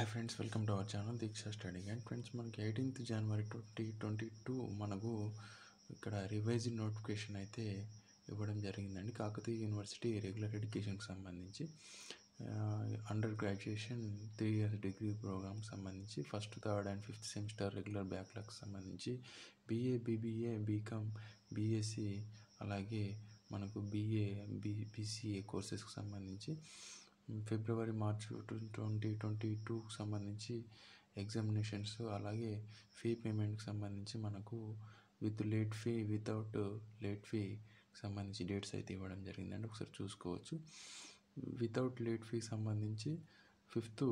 Hi friends welcome to our channel Deeksha study and friends మనకి eighteenth January twenty twenty two మనకు ఇక్కడ revise notification అయితే ఇవ్వడం జరిగిందండి. కాకతీయ యూనివర్సిటీ రెగ్యులర్ ఎడ్యుకేషన్కి సంబంధించి under graduation three years degree ప్రోగ్రామ్కి సంబంధించి first third and fifth semester regular బ్యాక్లాగ్కి సంబంధించి బీఏ బీబీఏ బీకామ్ బీఎస్సీ అలాగే మనకు బీఏ బీ బీసీఏ కోర్సెస్కి సంబంధించి ఫిబ్రవరి మార్చ్ ట్వంటీ ట్వంటీ టూకి సంబంధించి ఎగ్జామినేషన్స్ అలాగే ఫీ పేమెంట్కి సంబంధించి మనకు with late fee without late fee సంబంధించి డేట్స్ అయితే ఇవ్వడం జరిగిందండి. ఒకసారి చూసుకోవచ్చు. వితౌట్ లేట్ ఫీ సంబంధించి ఫిఫ్త్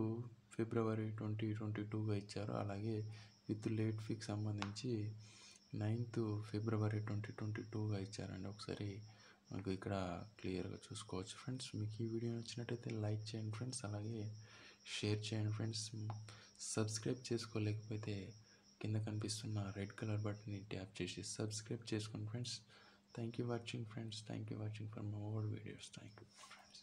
ఫిబ్రవరి ట్వంటీ ట్వంటీ టూగా ఇచ్చారు. అలాగే విత్ లేట్ ఫీకి సంబంధించి నైన్త్ ఫిబ్రవరి ట్వంటీ ట్వంటీ టూగా ఇచ్చారండి ఒకసారి. మీకు ఇక్కడ క్లియర్గా చూసుకోవచ్చు ఫ్రెండ్స్. మీకు ఈ వీడియో నచ్చినట్టయితే లైక్ చేయండి ఫ్రెండ్స్. అలాగే షేర్ చేయండి ఫ్రెండ్స్. సబ్స్క్రైబ్ చేసుకోలేకపోతే కింద కనిపిస్తున్న రెడ్ కలర్ బటన్ని ట్యాప్ చేసి సబ్స్క్రైబ్ చేసుకోండి friends. Thank you watching friends thank you watching for more videos thank you friends